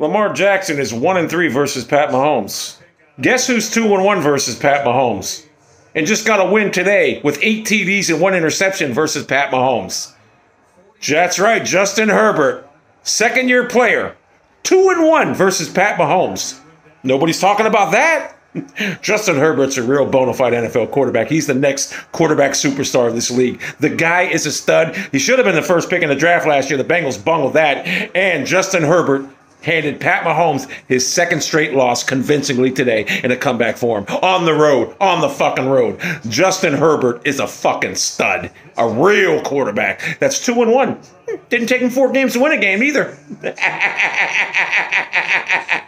Lamar Jackson is one and three versus Pat Mahomes. Guess who's two and one versus Pat Mahomes? And just got a win today with eight TDs and one interception versus Pat Mahomes. That's right, Justin Herbert, second year player, two and one versus Pat Mahomes. Nobody's talking about that. Justin Herbert's a real bona fide NFL quarterback. He's the next quarterback superstar of this league. The guy is a stud. He should have been the first pick in the draft last year. The Bengals bungled that. And Justin Herbert handed Pat Mahomes his second straight loss convincingly today in a comeback for him. On the road, on the fucking road. Justin Herbert is a fucking stud. A real quarterback. That's two and one. Didn't take him four games to win a game either.